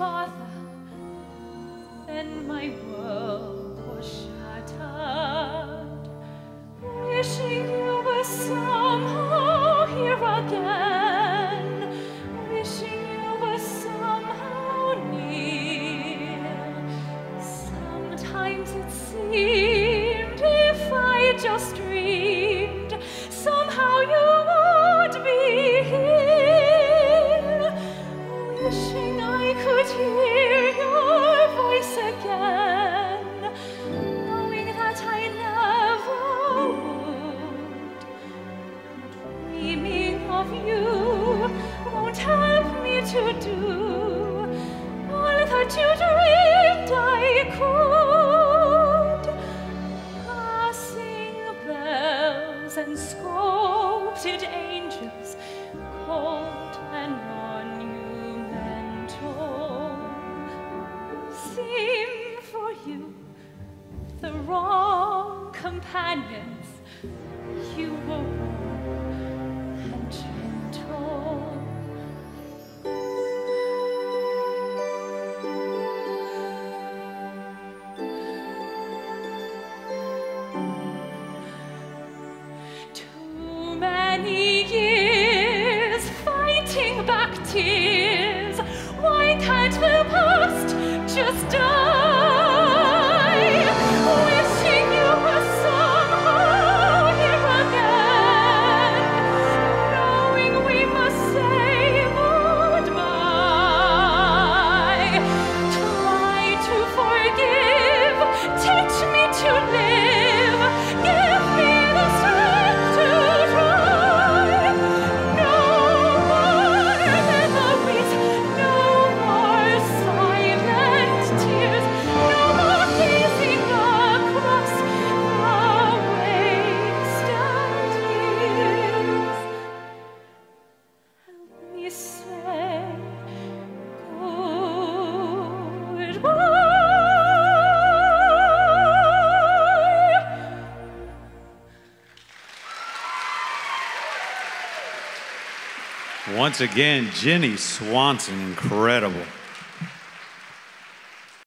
Father, then my world was shattered, wishing you were somehow here again, wishing you were somehow near. Sometimes it seemed if I just and sculpted angels, cold and monumental, seem for you the wrong companions you were. here. Once again, Ginny Swanson, incredible.